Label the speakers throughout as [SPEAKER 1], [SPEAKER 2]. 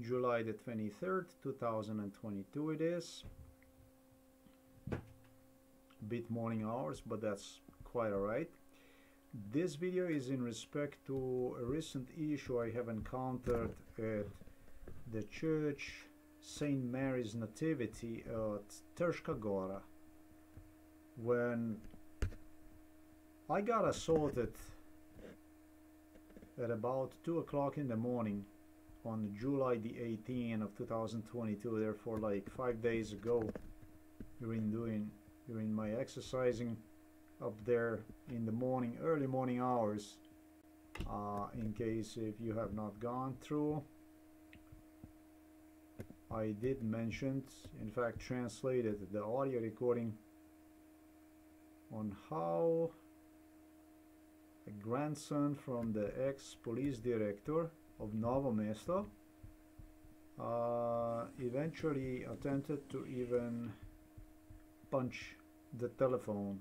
[SPEAKER 1] July the 23rd 2022 it is a bit morning hours but that's quite alright this video is in respect to a recent issue I have encountered at the church St. Mary's Nativity at Trška Gora when I got assaulted at about 2 o'clock in the morning on July the 18th of 2022 therefore like five days ago during doing during my exercising up there in the morning early morning hours uh, in case if you have not gone through. I did mention in fact translated the audio recording on how a grandson from the ex-police director of Novo Mesto uh, eventually attempted to even punch the telephone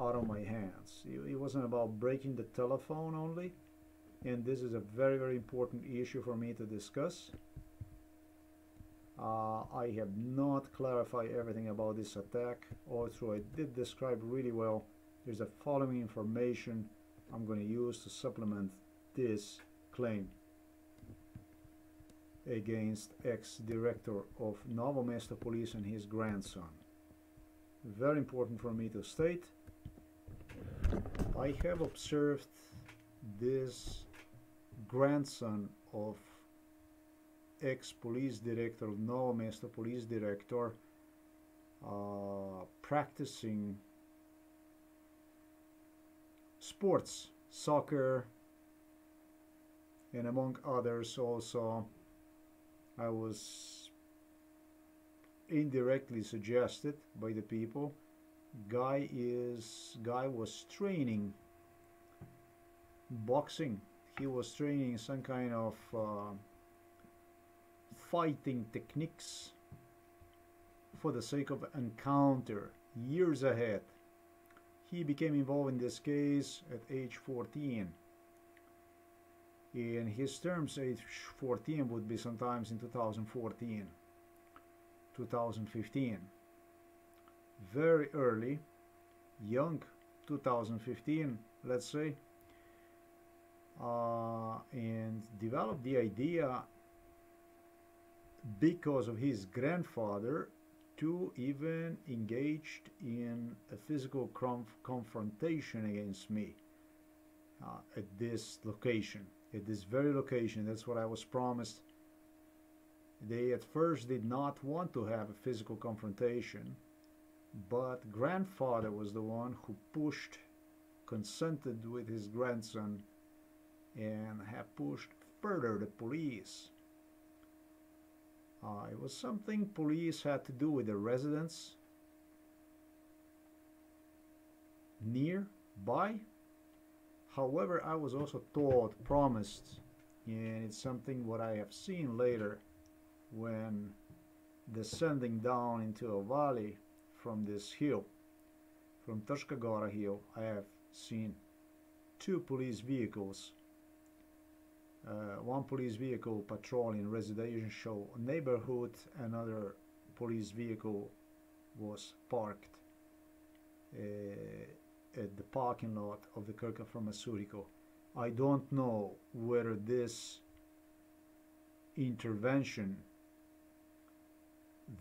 [SPEAKER 1] out of my hands. It, wasn't about breaking the telephone only and this is a very very important issue for me to discuss. Uh, I have not clarified everything about this attack although I did describe really well there's the following information I'm going to use to supplement this claim against ex-director of Novo Mesto Police and his grandson. Very important for me to state. I have observed this grandson of ex-police director, Novo Mesto Police Director, uh, practicing sports, soccer, and among others also I was indirectly suggested by the people. Guy is guy was training boxing. He was training some kind of uh, fighting techniques for the sake of encounter years ahead. He became involved in this case at age 14 in his terms age 14 would be sometimes in 2014 2015 very early young 2015 let's say. Uh, and developed the idea because of his grandfather to even engaged in a physical confrontation against me uh, at this location at this very location. That's what I was promised. They at first did not want to have a physical confrontation, but grandfather was the one who pushed, consented with his grandson, and have pushed further the police. Uh, it was something police had to do with the residents nearby However, I was also taught, promised, and it's something what I have seen later when descending down into a valley from this hill, from Trška Gora hill, I have seen two police vehicles. Uh, one police vehicle patrolling residential show neighborhood, another police vehicle was parked uh, at the parking lot of the Krka Pharmaceutical. I don't know whether this intervention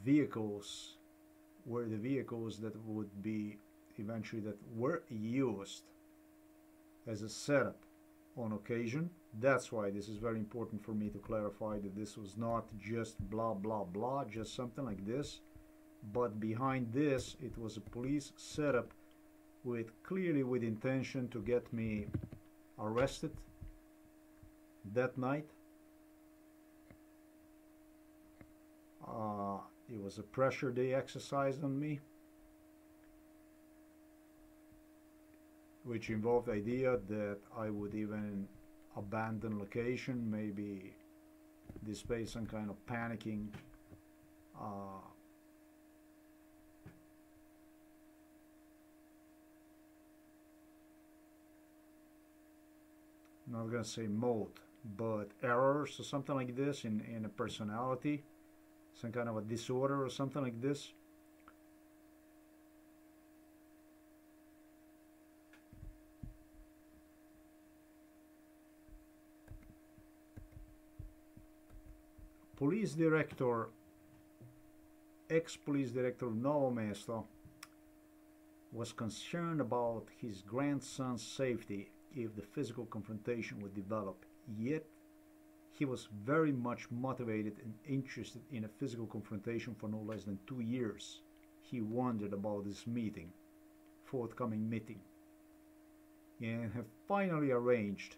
[SPEAKER 1] vehicles were the vehicles that would be eventually that were used as a setup on occasion. That's why this is very important for me to clarify that this was not just blah blah blah, just something like this. But behind this, it was a police setup with clearly with intention to get me arrested that night. Uh, it was a pressure they exercised on me which involved idea that I would even abandon location, maybe display some kind of panicking uh, not gonna say mode but errors or something like this in, in a personality, some kind of a disorder or something like this. Police director, ex-police director Novo Mesto was concerned about his grandson's safety if the physical confrontation would develop. Yet he was very much motivated and interested in a physical confrontation for no less than two years. He wondered about this meeting, forthcoming meeting, and have finally arranged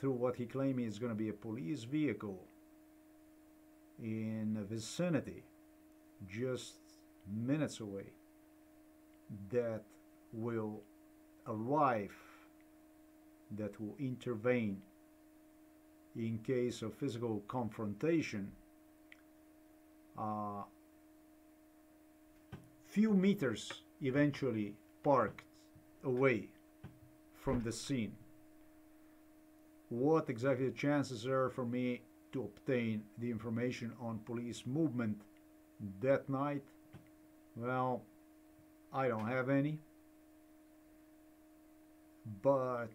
[SPEAKER 1] through what he claimed is going to be a police vehicle in the vicinity just minutes away that will arrive that will intervene in case of physical confrontation uh, few meters eventually parked away from the scene. What exactly the chances are for me to obtain the information on police movement that night? Well I don't have any but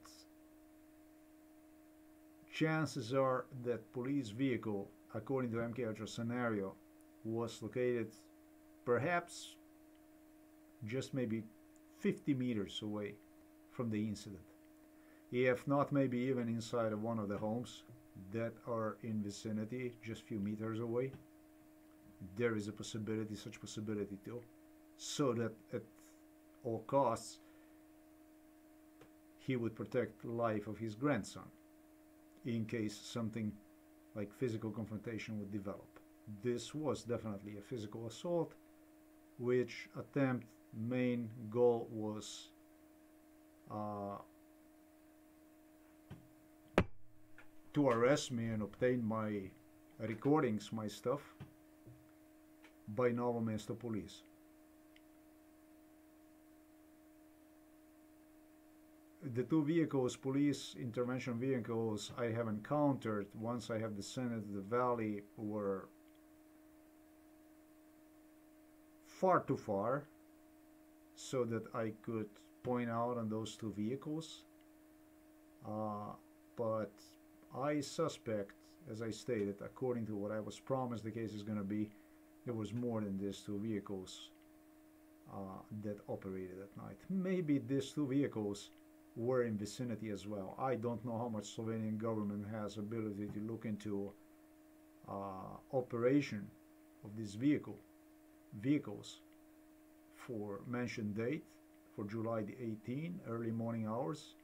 [SPEAKER 1] chances are that police vehicle according to MK Ultra scenario was located perhaps just maybe 50 meters away from the incident. If not maybe even inside of one of the homes that are in vicinity just few meters away there is a possibility such possibility too so that at all costs he would protect the life of his grandson in case something like physical confrontation would develop. This was definitely a physical assault which attempt main goal was uh, to arrest me and obtain my recordings, my stuff by Novo Mesto police. The two vehicles, police intervention vehicles I have encountered once I have descended the valley were far too far so that I could point out on those two vehicles. Uh, but I suspect, as I stated, according to what I was promised the case is going to be, there was more than these two vehicles uh, that operated at night. Maybe these two vehicles were in vicinity as well. I don't know how much Slovenian government has ability to look into uh, operation of this vehicle vehicles for mentioned date for July the 18 early morning hours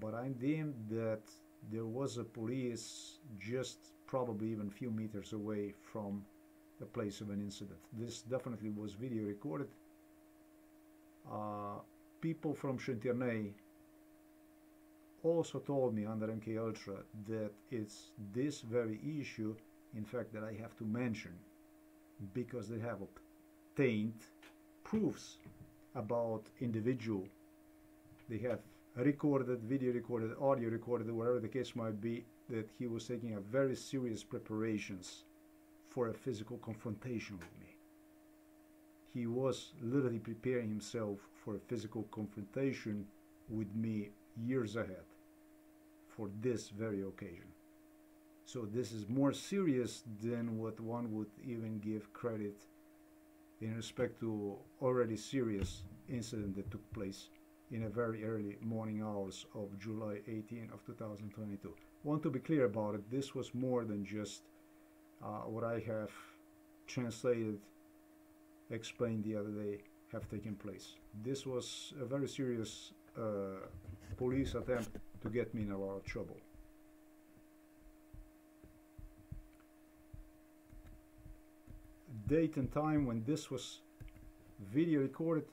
[SPEAKER 1] but I deemed that there was a police just probably even few meters away from the place of an incident. This definitely was video recorded. Uh, people from Šentjernej also told me under MK Ultra that it's this very issue, in fact, that I have to mention because they have obtained proofs about individual. They have recorded, video recorded, audio recorded, whatever the case might be, that he was taking a very serious preparations for a physical confrontation with me. He was literally preparing himself for a physical confrontation with me years ahead for this very occasion. So this is more serious than what one would even give credit in respect to already serious incident that took place in a very early morning hours of July 18 of 2022. Want to be clear about it, this was more than just uh, what I have translated, explained the other day have taken place. This was a very serious uh, police attempt to get me in a lot of trouble. Date and time when this was video recorded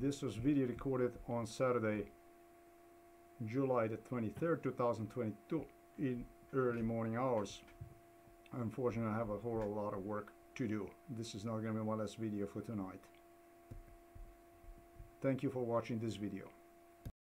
[SPEAKER 1] this was video recorded on Saturday July the 23rd 2022 in early morning hours unfortunately I have a whole lot of work to do. This is not going to be my last video for tonight. Thank you for watching this video.